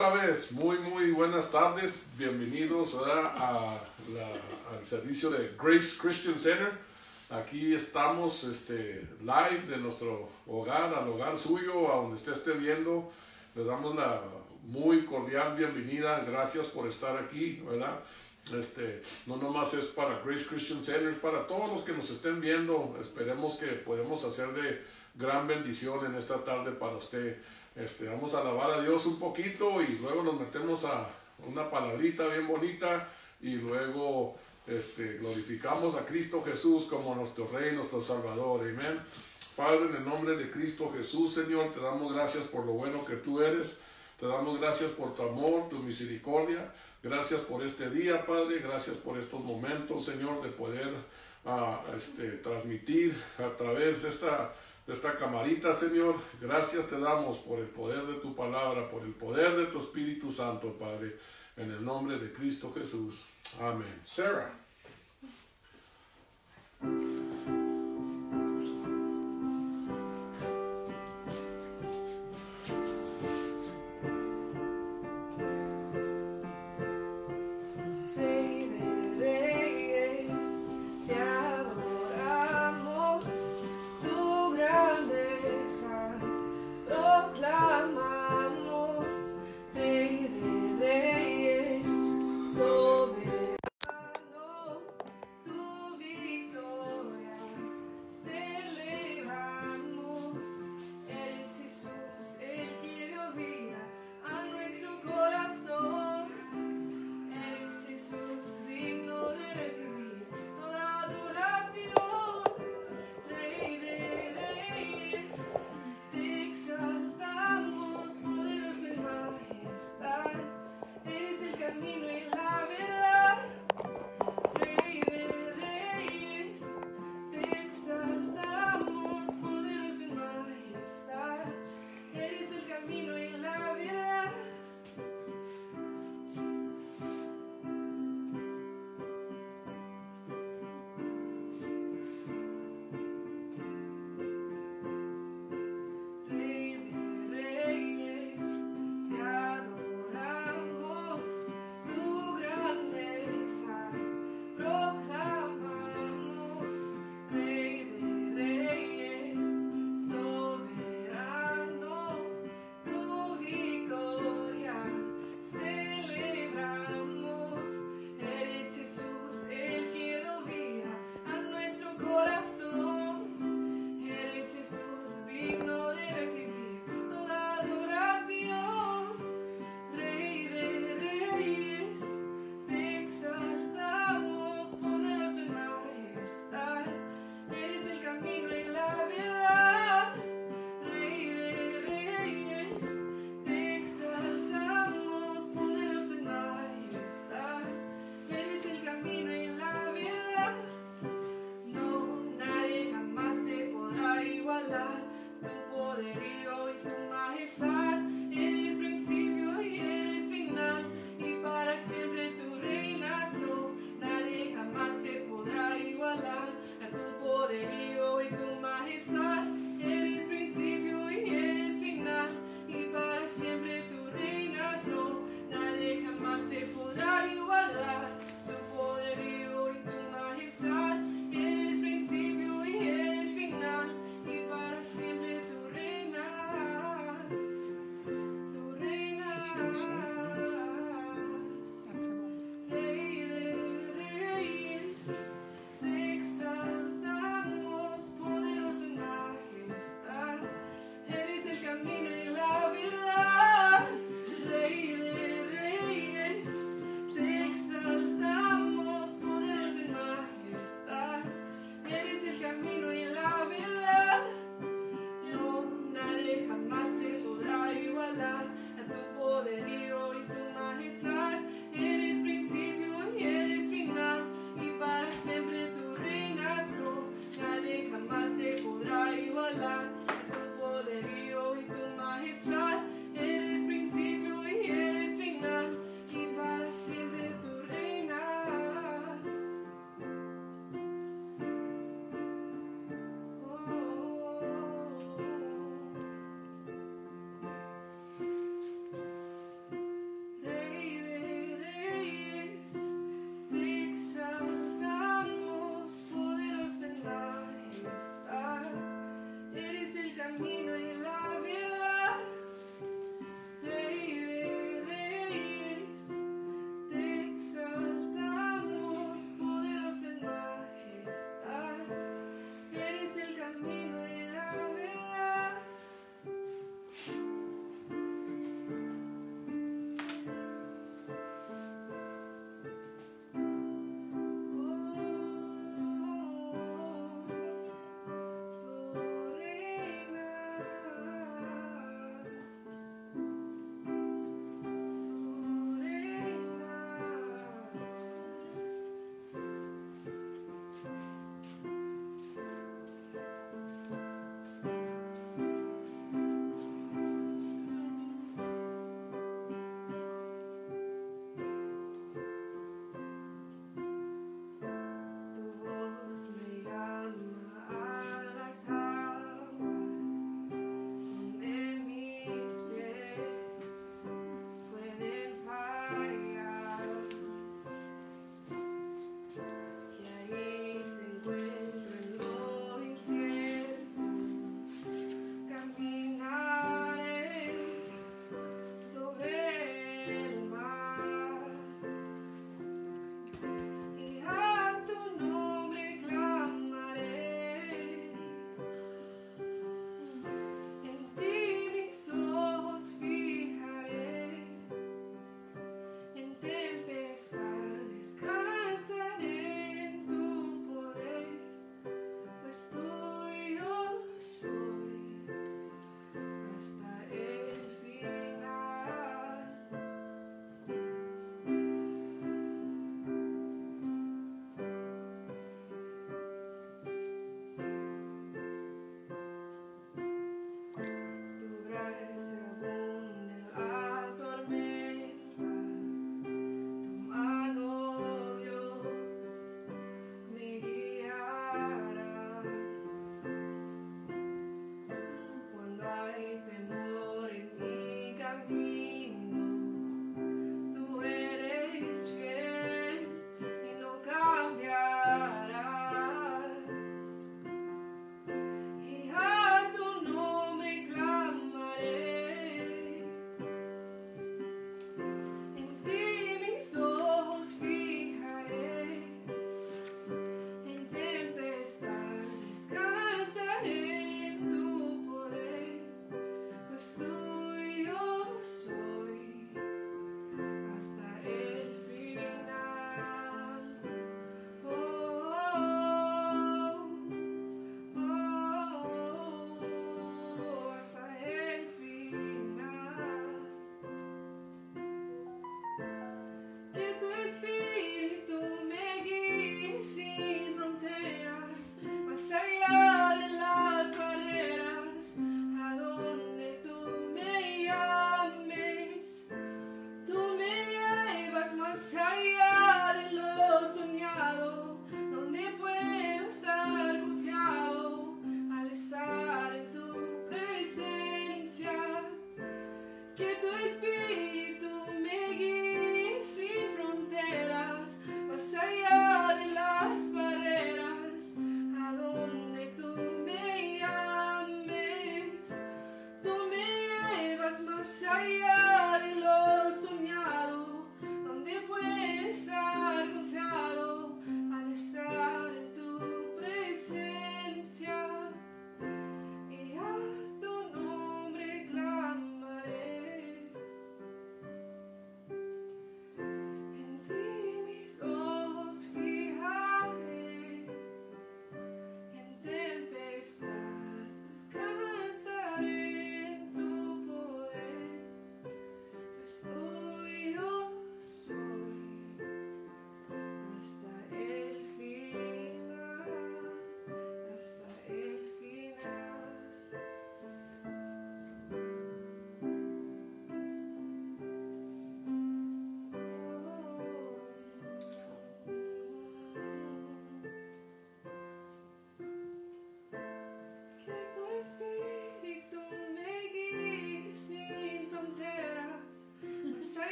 Otra vez, muy muy buenas tardes, bienvenidos a al servicio de Grace Christian Center. Aquí estamos este, live de nuestro hogar, al hogar suyo, a donde usted esté viendo. Les damos la muy cordial bienvenida, gracias por estar aquí, ¿verdad? Este, no nomás es para Grace Christian Center, es para todos los que nos estén viendo. Esperemos que podemos hacer de gran bendición en esta tarde para usted. Este, vamos a alabar a Dios un poquito y luego nos metemos a una palabrita bien bonita y luego este, glorificamos a Cristo Jesús como nuestro Rey, nuestro Salvador. Amén. Padre, en el nombre de Cristo Jesús, Señor, te damos gracias por lo bueno que tú eres. Te damos gracias por tu amor, tu misericordia. Gracias por este día, Padre. Gracias por estos momentos, Señor, de poder ah, este, transmitir a través de esta, de esta camarita, Señor. Gracias te damos por el poder de tu palabra, por el poder de tu Espíritu Santo, Padre. En el nombre de Cristo Jesús. Amén. Sarah.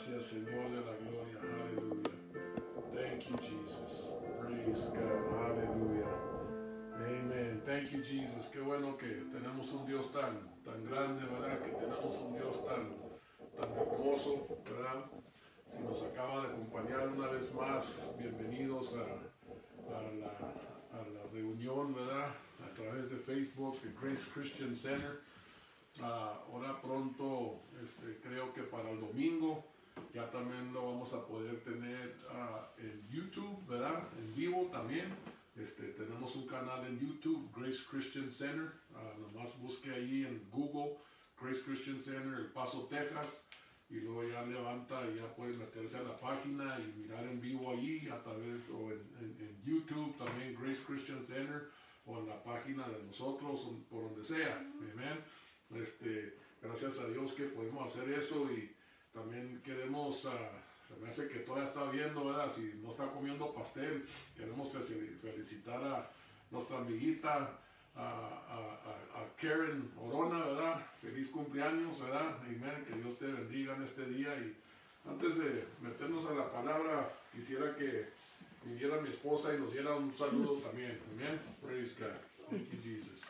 Gracias, Señor de la gloria. Aleluya. Thank you, Jesus. Praise God. Aleluya. Amen. Thank you, Jesus. Qué bueno que tenemos un Dios tan, tan grande, ¿verdad? Que tenemos un Dios gozo, ¿verdad? Si nos acaba de acompañar una vez más, bienvenidos a, a la, a la reunión, ¿verdad? A través de Facebook, de Grace Christian Center. Ah, ahora pronto, este, creo que para el domingo, ya también lo vamos a poder tener ah, en YouTube, ¿verdad? En vivo también. Este, tenemos un canal en YouTube, Grace Christian Center. Ah, nomás busque ahí en Google, Grace Christian Center, El Paso, Texas. Y luego ya levanta y ya puede meterse a la página y mirar en vivo ahí a través o en, en- en YouTube también Grace Christian Center o en la página de nosotros o por donde sea. Amén. Este, gracias a Dios que podemos hacer eso y también queremos, ah, se me hace que todavía está viendo, ¿verdad? Si no está comiendo pastel, queremos felici- felicitar a nuestra amiguita, a- a Karen Orona, ¿verdad? Feliz cumpleaños, ¿verdad? Amén, que Dios te bendiga en este día y antes de meternos a la palabra, quisiera que viniera mi esposa y nos diera un saludo también, amén. Praise God. Thank you, Jesus.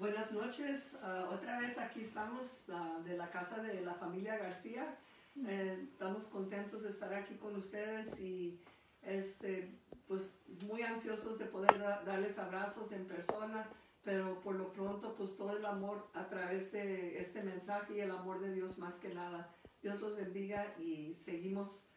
Buenas noches, ah, otra vez aquí estamos ah, de la casa de la familia García. Eh, estamos contentos de estar aquí con ustedes y este, pues muy ansiosos de poder da- darles abrazos en persona, pero por lo pronto pues todo el amor a través de este mensaje y el amor de Dios más que nada. Dios los bendiga y seguimos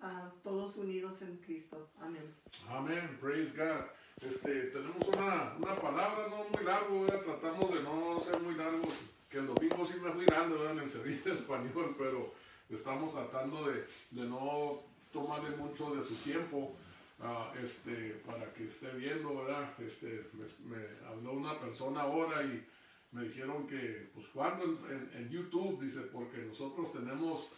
ah, todos unidos en Cristo. Amén. Amén, praise God. Este, tenemos una, una palabra no muy largo, ¿verdad? tratamos de no ser muy largos, que el domingo sí me muy grande ¿verdad? en el servicio español, pero estamos tratando de, de no tomarle mucho de su tiempo ah, este, para que esté viendo, ¿verdad? Este, me, habló una persona ahora y me dijeron que, pues, cuando en YouTube, dice, porque nosotros tenemos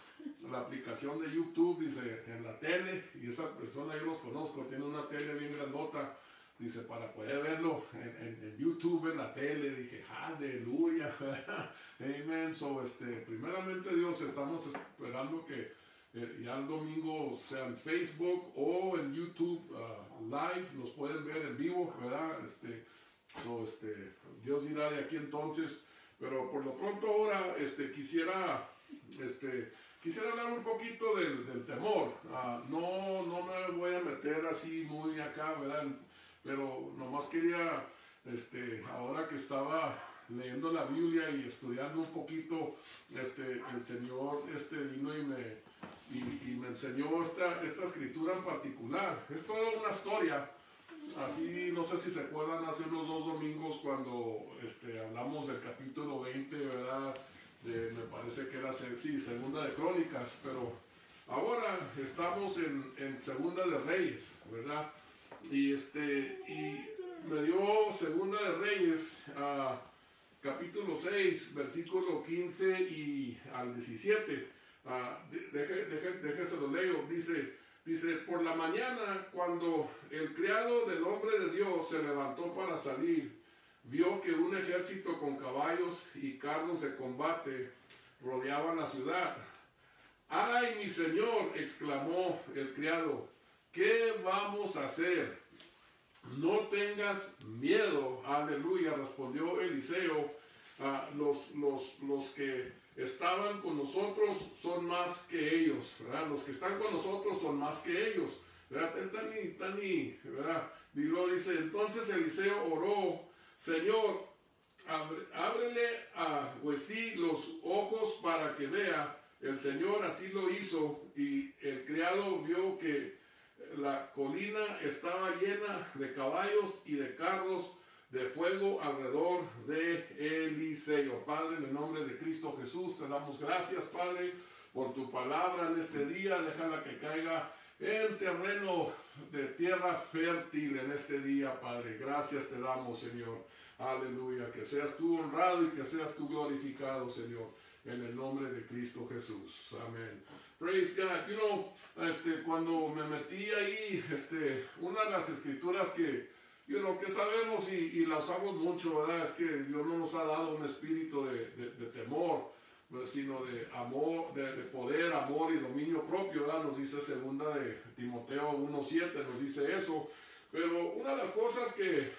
la aplicación de YouTube, dice, en la tele, y esa persona yo los conozco, tiene una tele bien grandota, dice, para poder verlo en, en- YouTube, en la tele, dije, aleluya, amén, so, este, primeramente Dios, estamos esperando que eh, ya el domingo sea en Facebook o en YouTube ah, Live, nos pueden ver en vivo, ¿verdad? Este, so, este, Dios dirá de aquí entonces, pero por lo pronto ahora, este, quisiera, este, Quisiera hablar un poquito del, del temor. Ah, no, no me voy a meter así muy acá, ¿verdad? Pero nomás quería, este, ahora que estaba leyendo la Biblia y estudiando un poquito, este, el Señor este, vino y me, y, me enseñó esta, esta escritura en particular. Es toda una historia. Así, no sé si se acuerdan, hace unos dos domingos cuando este, hablamos del capítulo 20, ¿verdad? Me parece que era, sí, segunda de Crónicas, pero ahora estamos en, en segunda de Reyes, ¿verdad? Y este, y me dio segunda de Reyes, ah, capítulo 6, versículo 15 y al 17. Ah, de- deje, deje, déjese lo leo, dice, dice, por la mañana cuando el criado del hombre de Dios se levantó para salir, vio que un ejército con caballos y carros de combate rodeaban la ciudad. ¡Ay, mi señor! exclamó el criado, ¿qué vamos a hacer? No tengas miedo, aleluya, respondió Eliseo. "Ah, los, los, los que estaban con nosotros son más que ellos. Los que están con nosotros son más que ellos, ¿verdad? Tan y, tan y, ¿verdad? Y luego dice, entonces Eliseo oró, Señor, ábrele a Huesí los ojos para que vea. El Señor así lo hizo y el criado vio que la colina estaba llena de caballos y de carros de fuego alrededor de Eliseo. Padre, en el nombre de Cristo Jesús, te damos gracias, Padre, por tu palabra en este día. Déjala que caiga en terreno de tierra fértil en este día, Padre. Gracias te damos, Señor. Aleluya. Que seas tú honrado y que seas tú glorificado, Señor. En el nombre de Cristo Jesús. Amén. Praise God. You know, este, cuando me metí ahí, este, una de las escrituras que, you know, que sabemos y, y la usamos mucho, ¿verdad? Es que Dios no nos ha dado un espíritu de, de- de temor, sino de amor, de, de poder, amor y dominio propio, ¿verdad? Nos dice segunda de Timoteo 1.7, nos dice eso. Pero una de las cosas que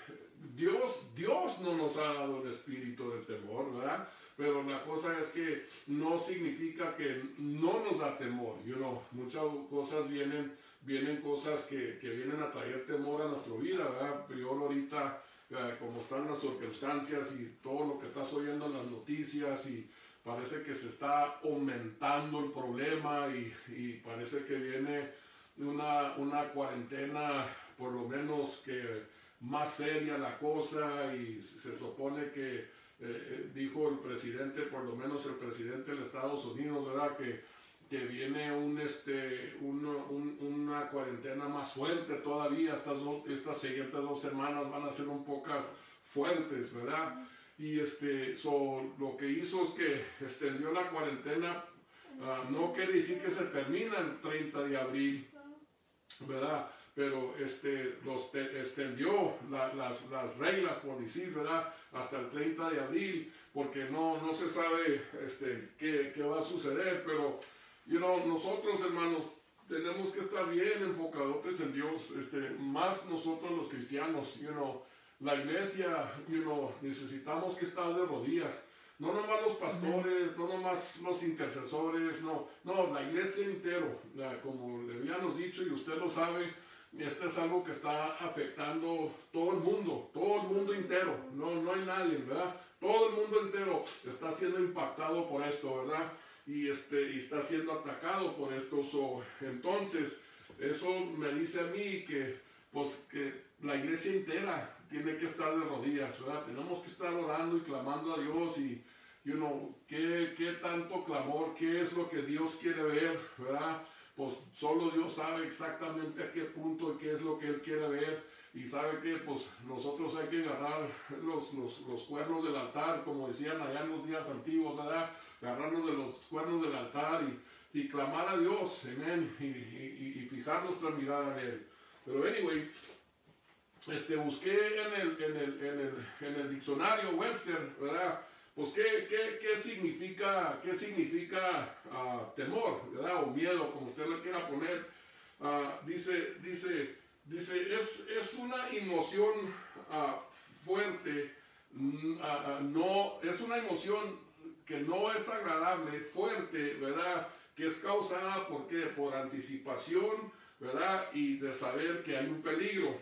Dios, Dios no nos ha dado el espíritu del temor, ¿verdad? Pero la cosa es que no significa que no nos da temor, you know, muchas cosas vienen, vienen cosas que, que vienen a traer temor a nuestra vida, ¿verdad? Peor ahorita, eh, como están las circunstancias y todo lo que estás oyendo en las noticias y parece que se está aumentando el problema y, y parece que viene una, una cuarentena por lo menos que más seria la cosa y se supone que eh, eh, dijo el presidente, por lo menos el presidente de Estados Unidos, ¿verdad? Que, que viene un, este, un- un- una cuarentena más fuerte todavía, estas, do- estas siguientes dos semanas van a ser un pocas fuertes, ¿verdad? Y este, so, lo que hizo es que extendió la cuarentena, ah, no quiere decir que se termina el 30 de abril, ¿verdad? Pero este, los te- extendió la- las, las reglas, por decir, ¿verdad? Hasta el 30 de abril, porque no, no se sabe este, qué, qué va a suceder, pero, you know, nosotros, hermanos, tenemos que estar bien enfocados en Dios, este, más nosotros los cristianos, you know, la iglesia, you know, necesitamos que estar de rodillas. No nomás los pastores, no nomás los intercesores, no, no, la iglesia entero, como le habíamos dicho y usted lo sabe, este es algo que está afectando todo el mundo, todo el mundo entero, no, no hay nadie, ¿verdad? Todo el mundo entero está siendo impactado por esto, ¿verdad? Y, este, y está siendo atacado por esto. so, entonces, eso me dice a mí que, pues, que la iglesia entera tiene que estar de rodillas, ¿verdad? Tenemos que estar orando y clamando a Dios y, you know, ¿qué, qué tanto clamor, qué es lo que Dios quiere ver, ¿verdad? Pues solo Dios sabe exactamente a qué punto y qué es lo que Él quiere ver. Y sabe que pues nosotros hay que agarrar los, los, cuernos del altar, como decían allá en los días antiguos, ¿verdad? Agarrarnos de los cuernos del altar y, y clamar a Dios, amén, y, y- y- y fijar nuestra mirada en Él. Pero anyway, este, busqué en el, en el, en el, en el diccionario Webster, ¿verdad? Pues qué, qué, qué significa, qué significa ah, temor, ¿verdad? O miedo, como usted lo quiera poner. Ah, dice, dice, dice, es, es una emoción ah, fuerte, mm, no, es una emoción que no es agradable, fuerte, ¿verdad? Que es causada por qué? Por anticipación, ¿verdad? Y de saber que hay un peligro.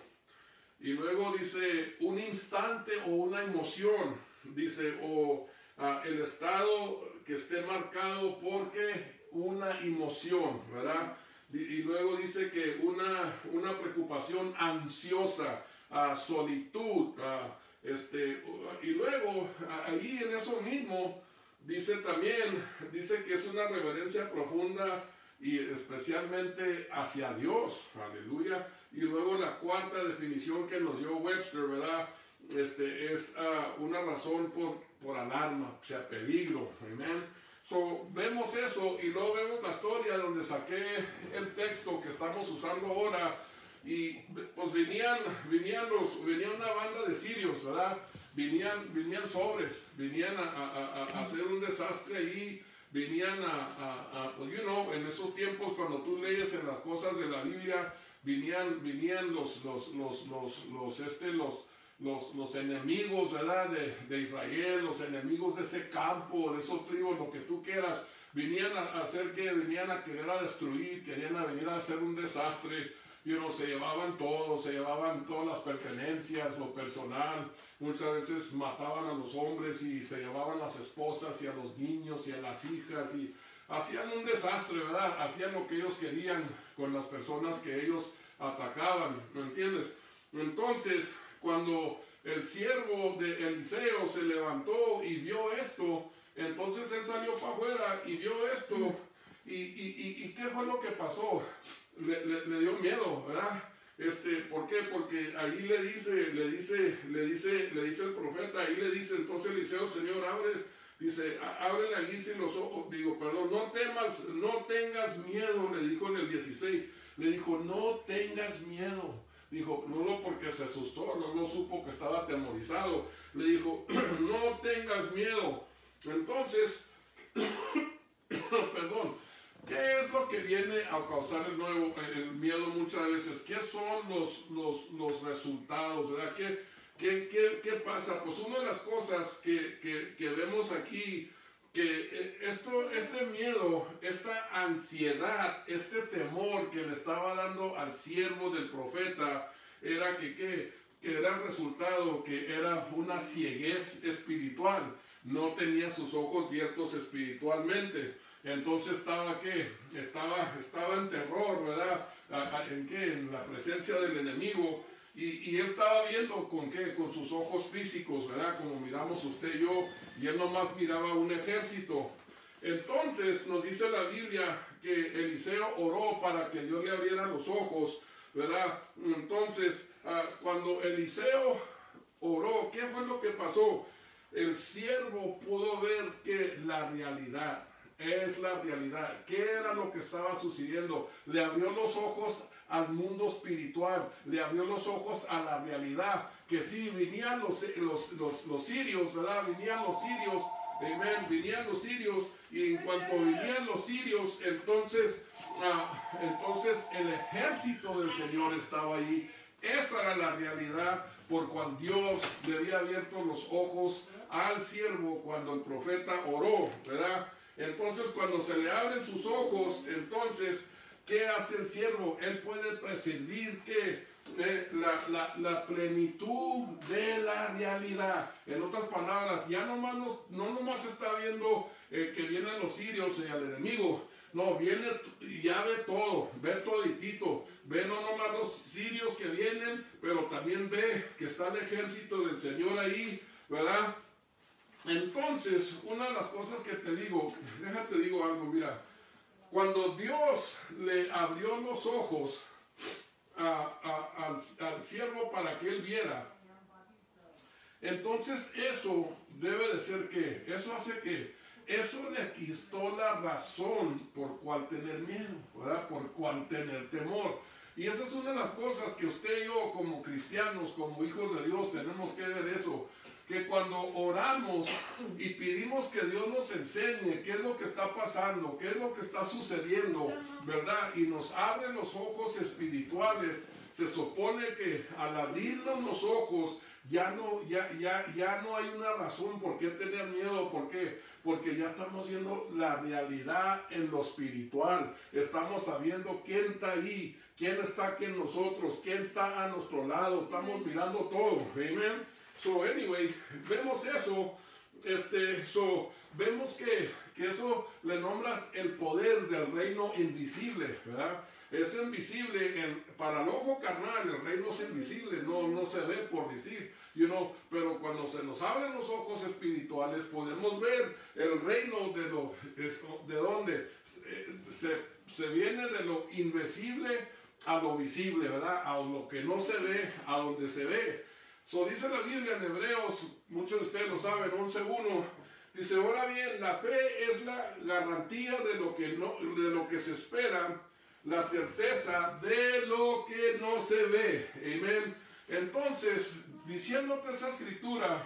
Y luego dice un instante o una emoción, dice, o ah, el estado que esté marcado porque una emoción, ¿verdad? Y luego dice que una, una preocupación ansiosa, ah, solitud, ah, este, y luego ah, ahí en eso mismo dice también, dice que es una reverencia profunda y especialmente hacia Dios, aleluya. Y luego la cuarta definición que nos dio Webster, ¿verdad? Este, es ah, una razón por, por alarma, o sea, peligro, amén. So, vemos eso y luego vemos la historia donde saqué el texto que estamos usando ahora y pues venían, venían, los, venía una banda de sirios, ¿verdad? Venían, venían sobres, venían a, a- a- hacer un desastre ahí, venían a, pues you know, en esos tiempos cuando tú lees en las cosas de la Biblia, venían, venían los, los, los, los, los, este, los, los, los enemigos, ¿verdad? De, de Israel, los enemigos de ese campo, de esos tribus, lo que tú quieras, venían a hacer que, venían a querer a destruir, querían a venir a hacer un desastre, y know, se llevaban todo, se llevaban todas las pertenencias, lo personal, muchas veces mataban a los hombres y se llevaban las esposas y a los niños y a las hijas y hacían un desastre, ¿verdad? Hacían lo que ellos querían con las personas que ellos atacaban, ¿me entiendes? Entonces, cuando el siervo de Eliseo se levantó y vio esto, entonces él salió para afuera y vio esto. ¿Y, y, y, y qué fue lo que pasó? Le, le- le dio miedo, ¿verdad? Este, ¿Por qué? Porque ahí le dice, le dice, le dice, le dice el profeta, ahí le dice entonces Eliseo, Señor, abre, dice, "a- abre la guisa y los ojos, digo, perdón, no temas, no tengas miedo, le dijo en el 16, le dijo, no tengas miedo. Dijo, no lo porque se asustó, no lo supo que estaba atemorizado. Le dijo, no tengas miedo. Entonces, perdón, ¿qué es lo que viene a causar el, nuevo, el miedo muchas veces? ¿Qué son los, los, los resultados? ¿verdad? ¿Qué, qué, qué, qué pasa? Pues una de las cosas que, que, vemos aquí que eh, esto, este miedo, esta ansiedad, este temor que le estaba dando al siervo del profeta, era que, que, que era el resultado, que era una cieguez espiritual. No tenía sus ojos abiertos espiritualmente. Entonces estaba que estaba, estaba en terror, ¿verdad? ¿En qué? En la presencia del enemigo. Y, y él estaba viendo con qué, con sus ojos físicos, ¿verdad? Como miramos usted y yo, y él nomás miraba un ejército. Entonces nos dice la Biblia que Eliseo oró para que Dios le abriera los ojos, ¿verdad? Entonces, ah, cuando Eliseo oró, ¿qué fue lo que pasó? El siervo pudo ver que la realidad es la realidad. ¿Qué era lo que estaba sucediendo? Le abrió los ojos al mundo espiritual, le abrió los ojos a la realidad, que sí, venían los, los, los, sirios, ¿verdad? Venían los sirios, venían los sirios, y en cuanto venían los sirios, entonces, ah, entonces el ejército del Señor estaba ahí. Esa era la realidad por cual Dios le había abierto los ojos al siervo cuando el profeta oró, ¿verdad? Entonces cuando se le abren sus ojos, entonces, ¿qué hace el siervo? Él puede percibir que eh, la, plenitud de la realidad. En otras palabras, ya nos- no nomás está viendo eh, que vienen los sirios y al enemigo. No, viene ya ve todo, ve toditito, ve no nomás los sirios que vienen, pero también ve que está el ejército del Señor ahí, ¿verdad? Entonces, una de las cosas que te digo, déjate digo algo, mira, cuando Dios le abrió los ojos al siervo para que él viera, entonces eso debe de ser que, eso hace que, eso le quitó la razón por cual tener miedo, ¿verdad? Por cual tener temor. Y esa es una de las cosas que usted y yo como cristianos, como hijos de Dios, tenemos que ver eso. Que cuando oramos y pedimos que Dios nos enseñe qué es lo que está pasando, qué es lo que está sucediendo, ¿verdad? Y nos abre los ojos espirituales, se supone que al abrirnos los ojos ya no, ya, ya, ya no hay una razón por qué tener miedo, ¿por qué? Porque ya estamos viendo la realidad en lo espiritual, estamos sabiendo quién está ahí, quién está aquí en nosotros, quién está a nuestro lado, estamos mirando todo, amén. So, anyway, vemos eso, este, so, vemos que, que eso le nombras el poder del reino invisible, ¿verdad? Es invisible en, para el ojo carnal, el reino es invisible, no, no se ve por decir, you know, pero cuando se nos abren los ojos espirituales podemos ver el reino de lo, de donde eh, se, se viene de lo invisible a lo visible, ¿verdad? A lo que no se ve, a donde se ve. So, dice la Biblia en Hebreos, muchos de ustedes lo saben, 11.1, dice, ahora bien, la fe es la garantía de lo que, no, de lo que se espera, la certeza de lo que no se ve. Amén. Entonces, diciéndote esa escritura,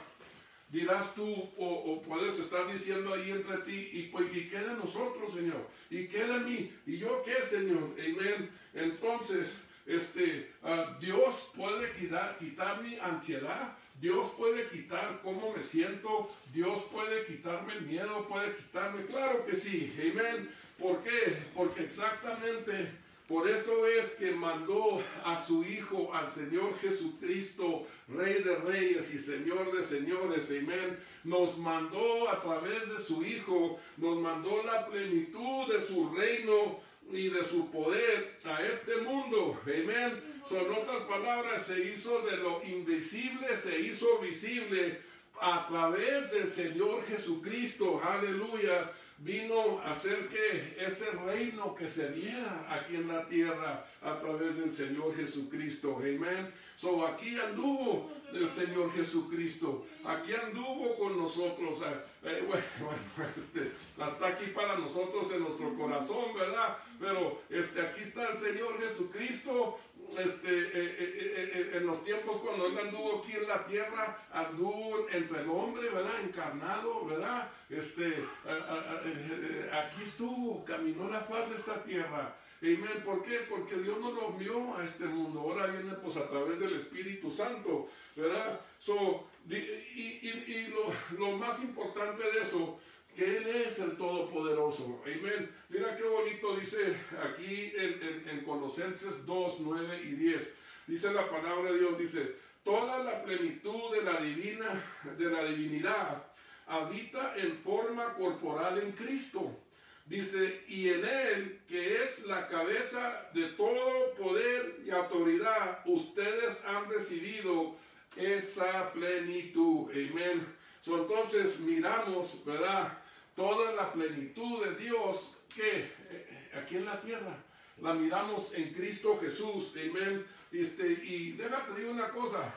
dirás tú, o, o puedes estar diciendo ahí entre ti, y pues, ¿y qué de nosotros, Señor? ¿Y qué de mí? ¿Y yo qué, Señor? Amén. Entonces, este, ah, Dios puede quitar, quitar mi ansiedad, Dios puede quitar cómo me siento, Dios puede quitarme el miedo, puede quitarme, claro que sí, amén. ¿Por qué? Porque exactamente por eso es que mandó a su Hijo, al Señor Jesucristo, Rey de Reyes y Señor de Señores, amén. Nos mandó a través de su Hijo, nos mandó la plenitud de su reino y de su poder a este mundo, amén. Son otras palabras, se hizo de lo invisible, se hizo visible a través del Señor Jesucristo, aleluya, vino a hacer que ese reino que se viera aquí en la tierra a través del Señor Jesucristo, amén. So aquí anduvo el Señor Jesucristo, aquí anduvo con nosotros, eh, eh, bueno, bueno, este, hasta aquí para nosotros en nuestro corazón, ¿verdad? Pero este, aquí está el Señor Jesucristo este, eh, eh, eh, en los tiempos cuando él anduvo aquí en la tierra, anduvo entre el hombre, ¿verdad? Encarnado, ¿verdad? Este, aquí estuvo, caminó la faz de esta tierra. ¿Por qué? Porque Dios no lo envió a este mundo. Ahora viene pues a través del Espíritu Santo, ¿verdad? So, y lo más importante de eso, que Él es el Todopoderoso. Amén. Mira qué bonito dice aquí en, en- en Colosenses 2, 9 y 10. Dice la palabra de Dios, dice, toda la plenitud de la divina, de la divinidad, habita en forma corporal en Cristo. Dice, y en Él, que es la cabeza de todo poder y autoridad, ustedes han recibido esa plenitud. Amén. So, entonces miramos, ¿verdad? Toda la plenitud de Dios que eh, aquí en la tierra la miramos en Cristo Jesús. Amén. Este, y déjate decir una cosa.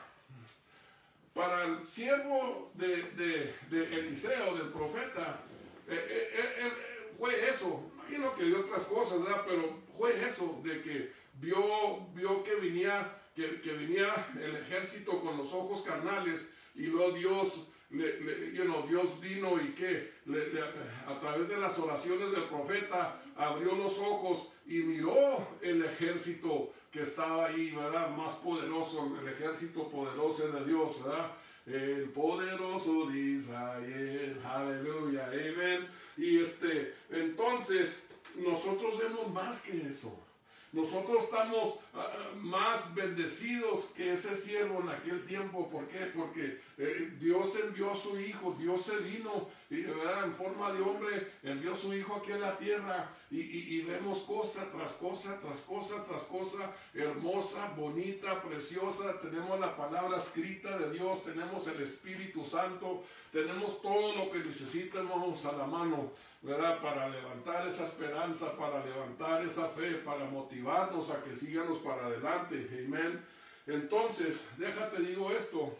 Para el siervo de, Eliseo, del profeta, eh, eh, eh, eh, fue eso. Imagino que dio otras cosas, ¿verdad? Pero fue eso, de que vio, vio que venía, que, que venía el ejército con los ojos carnales y luego Dios, Dios vino y que a través de las oraciones del profeta abrió los ojos y miró el ejército que estaba ahí, ¿verdad? Más poderoso, el ejército poderoso de Dios, ¿verdad? El poderoso de Israel, aleluya, amén. Y este, entonces, nosotros vemos más que eso. Nosotros estamos ah, ah, más bendecidos que ese siervo en aquel tiempo. ¿Por qué? Porque eh, Dios envió a su Hijo, Dios se vino y, ¿verdad? en forma de hombre, envió su Hijo aquí en la tierra y- y vemos cosa tras cosa, tras cosa, tras cosa, hermosa, bonita, preciosa. Tenemos la palabra escrita de Dios, tenemos el Espíritu Santo, tenemos todo lo que necesitamos a la mano. Para levantar esa esperanza, para levantar esa fe, para motivarnos a que sigamos para adelante. Amén. Entonces, déjate digo esto,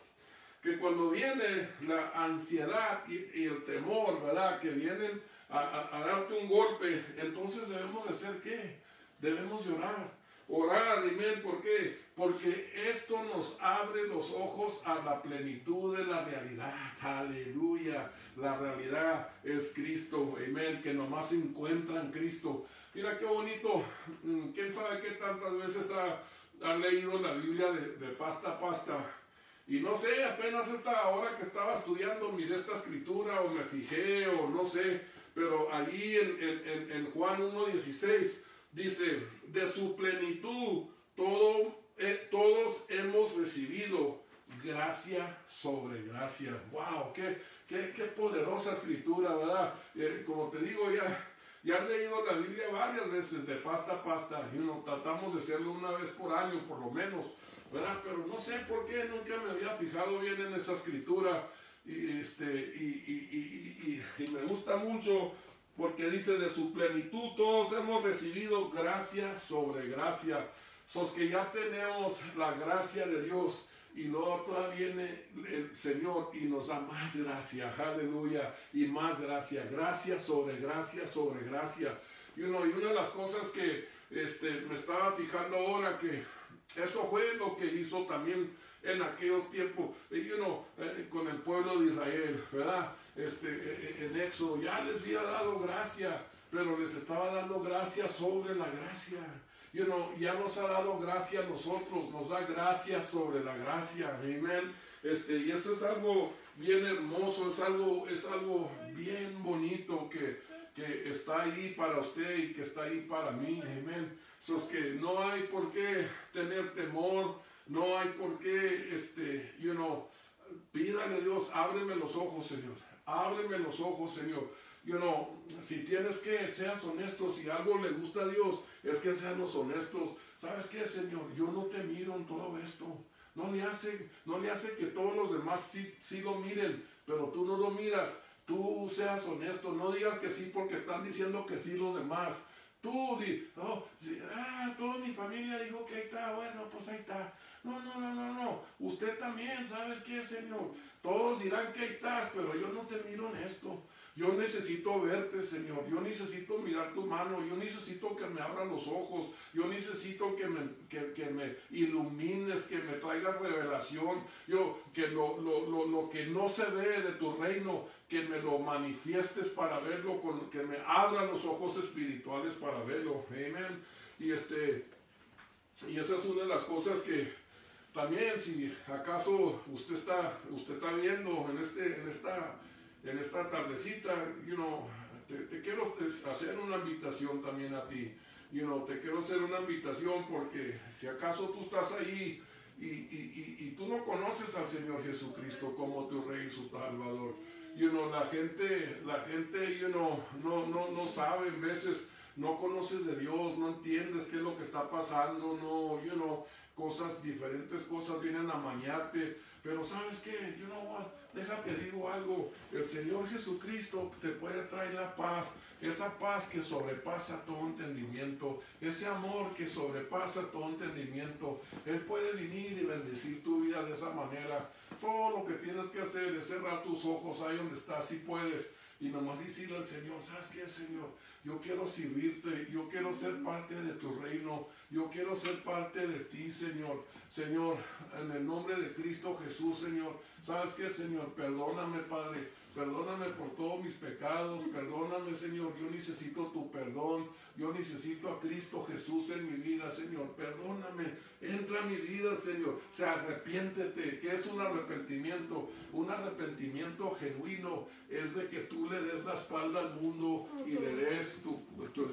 que cuando viene la ansiedad y, el temor, ¿verdad? Que vienen a, a- darte un golpe, entonces debemos de hacer qué? Debemos llorar. Orar, amén, ¿por qué? Porque esto nos abre los ojos a la plenitud de la realidad. Aleluya. La realidad es Cristo, amén, que nomás se encuentra en Cristo. Mira qué bonito. Mm, ¿Quién sabe qué tantas veces ha, leído la Biblia de, pasta a pasta? Y no sé, apenas esta hora que estaba estudiando miré esta escritura o me fijé o no sé, pero allí en, en- en- en Juan 1.16 dice, de su plenitud todo, eh, todos hemos recibido gracia sobre gracia. ¡Wow! ¡Qué, qué, qué poderosa escritura, ¿verdad? Eh, como te digo, ya, ya he leído la Biblia varias veces de pasta a pasta y no, tratamos de hacerlo una vez por año por lo menos. ¿verdad? Pero no sé por qué nunca me había fijado bien en esa escritura y, este, y- y me gusta mucho porque dice de su plenitud todos hemos recibido gracia sobre gracia. Sos que ya tenemos la gracia de Dios y luego todavía viene el Señor y nos da más gracia, aleluya, y más gracia, gracia sobre gracia sobre gracia. Y, uno, y una de las cosas que este, me estaba fijando ahora que eso fue lo que hizo también en aquellos tiempos, you know, eh, con el pueblo de Israel, ¿verdad? Este, eh, eh, en Éxodo, ya les había dado gracia, pero les estaba dando gracia sobre la gracia. You know, ya nos ha dado gracia a nosotros, nos da gracia sobre la gracia, amén. Este, y eso es algo bien hermoso, es algo, es algo bien bonito que, que está ahí para usted y que está ahí para mí, amén. So, que no hay por qué tener temor, no hay por qué, este, you know, pídale a Dios, ábreme los ojos, Señor, ábreme los ojos, Señor. You know, si tienes que, seas honesto, si algo le gusta a Dios, es que seamos honestos. ¿Sabes qué, Señor? Yo no te miro en todo esto. No le hace, no le hace que todos los demás sí, sí lo miren, pero tú no lo miras. Tú seas honesto, no digas que sí porque están diciendo que sí los demás. Tú di, oh, ah, toda mi familia dijo que ahí está, bueno, pues ahí está. No, no, no, no, no. Usted también, ¿sabes qué, Señor? Todos dirán que ahí estás, pero yo no te miro honesto. Yo necesito verte, Señor. Yo necesito mirar tu mano. Yo necesito que me abran los ojos. Yo necesito que me, que, que me ilumines, que me traigas revelación. Yo, que lo, lo, lo, lo que no se ve de tu reino, que me lo manifiestes para verlo, con, que me abra los ojos espirituales para verlo. Amén. Y este, y esa es una de las cosas que también, si acaso usted está, usted está viendo en este, en esta, en esta tardecita, you know, te, quiero hacer una invitación también a ti. You know, te quiero hacer una invitación porque si acaso tú estás ahí y, y, y, y tú no conoces al Señor Jesucristo como tu Rey y su Salvador, you know, la gente, la gente, you know, no, no, no sabe en veces, no conoces de Dios, no entiendes qué es lo que está pasando, no, you know, cosas, diferentes cosas vienen a mañarte, pero sabes qué, you know what, déjate digo algo, el Señor Jesucristo te puede traer la paz, esa paz que sobrepasa todo entendimiento, ese amor que sobrepasa todo entendimiento, Él puede venir y bendecir tu vida de esa manera, todo lo que tienes que hacer es cerrar tus ojos ahí donde estás, si puedes, y nomás decirle al Señor, ¿sabes qué, Señor? Yo quiero servirte, yo quiero ser parte de tu reino, yo quiero ser parte de ti, Señor. Señor, en el nombre de Cristo Jesús, Señor. ¿Sabes qué, Señor? Perdóname, Padre. Perdóname por todos mis pecados. Perdóname, Señor. Yo necesito tu perdón. Yo necesito a Cristo Jesús en mi vida, Señor. Perdóname. Entra en mi vida, Señor. O sea, arrepiéntete. ¿Qué es un arrepentimiento? Un arrepentimiento genuino es de que tú le des la espalda al mundo y le des, tu,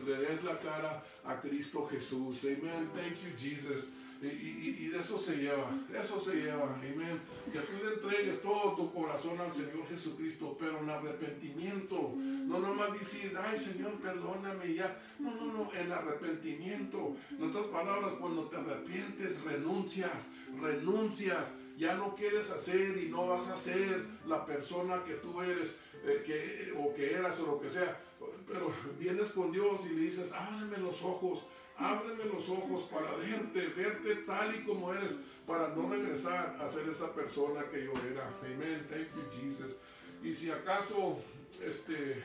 le des la cara a Cristo Jesús. Amen. Thank you, Jesus. Y, de eso se lleva, eso se lleva, amén. Que tú le entregues todo tu corazón al Señor Jesucristo, pero en arrepentimiento. No nomás decir, ay Señor, perdóname ya. No, no, no, en arrepentimiento. En otras palabras, cuando te arrepientes, renuncias, renuncias. Ya no quieres hacer y no vas a ser la persona que tú eres eh, que, o que eras o lo que sea. Pero vienes con Dios y le dices, ábreme los ojos, ábreme los ojos para verte, verte tal y como eres, para no regresar a ser esa persona que yo era. Amen. Thank you, Jesus. Y si acaso, este,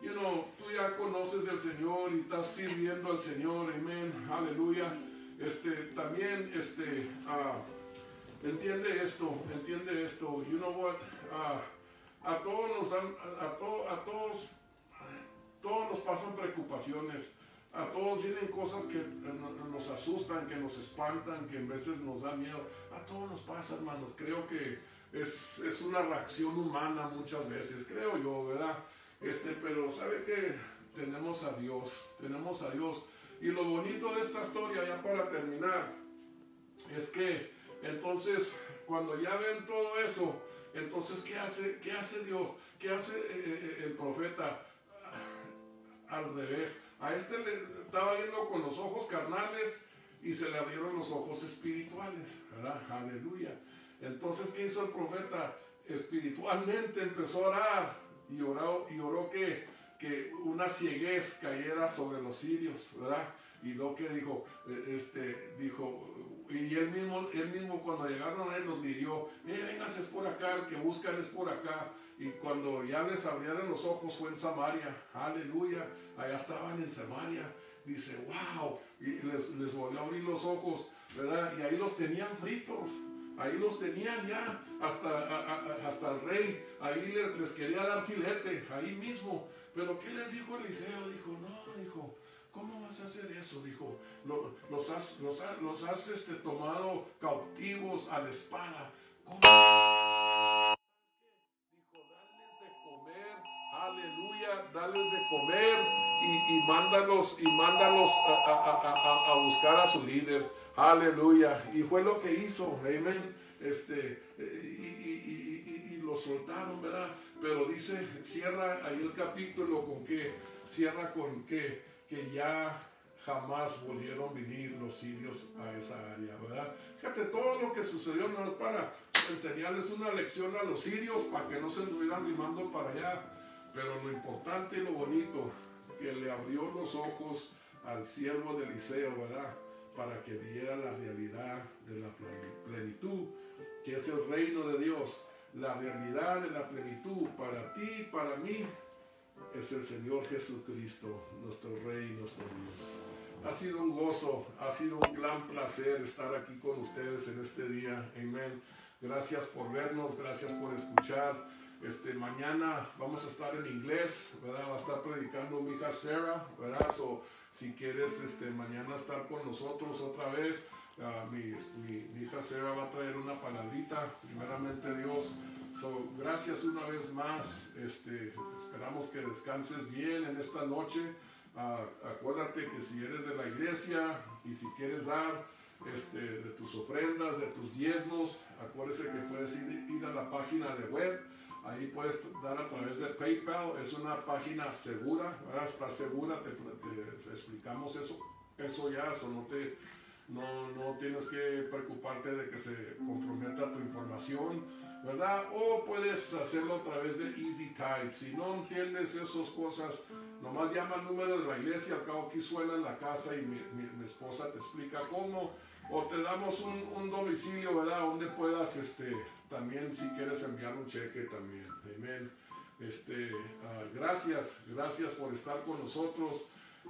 you know, tú ya conoces al Señor y estás sirviendo al Señor, amén, aleluya. Este, también, este, ah, entiende esto, entiende esto. You know what? Ah, a todos nos dan, a, a to- a todos, todos nos pasan preocupaciones. A todos vienen cosas que no- nos asustan, que nos espantan, que en veces nos dan miedo. A todos nos pasa, hermanos. Creo que es, es una reacción humana muchas veces, creo yo, ¿verdad? Este, pero ¿sabe qué? Tenemos a Dios, tenemos a Dios. Y lo bonito de esta historia, ya para terminar, es que entonces cuando ya ven todo eso, entonces ¿qué hace, qué hace Dios? ¿Qué hace eh, eh, el profeta? Al revés. A este le estaba viendo con los ojos carnales y se le abrieron los ojos espirituales, ¿verdad? Aleluya. Entonces, ¿qué hizo el profeta? Espiritualmente empezó a orar y oró, y oró que, que una cieguez cayera sobre los sirios, ¿verdad? Y lo que dijo, eh, este, dijo, y él mismo, él mismo cuando llegaron a él los dirigió, eh, véngase por acá, el que buscan es por acá. Y cuando ya les abrieron los ojos fue en Samaria, aleluya, allá estaban en Samaria. Dice, wow, y les, volvió a abrir los ojos, ¿verdad? Y ahí los tenían fritos. Ahí los tenían ya, hasta, hasta el rey, ahí les, les quería dar filete, ahí mismo. Pero ¿qué les dijo Eliseo? Dijo, no, dijo, ¿cómo vas a hacer eso? Dijo, "Lo- los has, los has, los este, tomado cautivos a la espada. ¿Cómo? Dijo, darles de comer, aleluya, darles de comer y, y mándalos, y mándalos a, a- a- a- buscar a su líder, aleluya. Y fue lo que hizo, amén. Este, eh, y, y- y- lo soltaron, ¿verdad? Pero dice, cierra ahí el capítulo con que, cierra con que, que ya jamás volvieron a venir los sirios a esa área, ¿verdad? Fíjate todo lo que sucedió, no es para enseñarles una lección a los sirios para que no se estuvieran rimando para allá, pero lo importante y lo bonito, que le abrió los ojos al siervo de Eliseo, ¿verdad? Para que viera la realidad de la pleni- plenitud, que es el reino de Dios, la realidad de la plenitud para ti, para mí, es el Señor Jesucristo, nuestro Rey y nuestro Dios. Ha sido un gozo, ha sido un gran placer estar aquí con ustedes en este día. Amén. Gracias por vernos, gracias por escuchar. Este, mañana vamos a estar en inglés, ¿verdad? Va a estar predicando mi hija Sarah, ¿verdad? So, si quieres este, mañana estar con nosotros otra vez, ah, mi, mi- mi hija Sarah va a traer una palabrita, primeramente Dios. So, gracias una vez más, este, esperamos que descanses bien en esta noche. Ah, acuérdate que si eres de la iglesia y si quieres dar este, de tus ofrendas, de tus diezmos, acuérdese que puedes ir, a la página de web, ahí puedes dar a través de PayPal, es una página segura, ¿verdad? está segura, te explicamos eso, eso ya, eso no te, no, no tienes que preocuparte de que se comprometa tu información, ¿verdad? O puedes hacerlo a través de Easy Type. Si no entiendes esas cosas, nomás llama al número de la iglesia, al cabo aquí suena en la casa y mi, mi- mi esposa te explica cómo. O te damos un, un domicilio, ¿verdad? Donde puedas, este, también si quieres enviar un cheque también. Amén. Este, ah, gracias, gracias por estar con nosotros.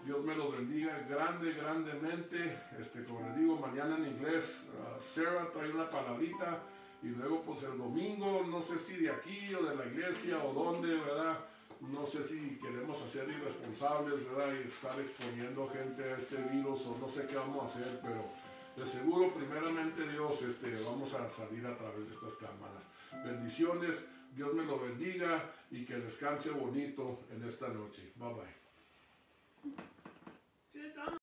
Dios me los bendiga grande, grandemente. Este, como les digo, mañana en inglés, ah, Sarah trae una palabrita. Y luego, pues el domingo, no sé si de aquí o de la iglesia o dónde, ¿verdad? No sé si queremos hacer irresponsables, ¿verdad? Y estar exponiendo gente a este virus o no sé qué vamos a hacer, pero de seguro, primeramente Dios, este, vamos a salir a través de estas cámaras. Bendiciones, Dios me lo bendiga y que descanse bonito en esta noche. Bye bye.